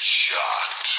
shocked.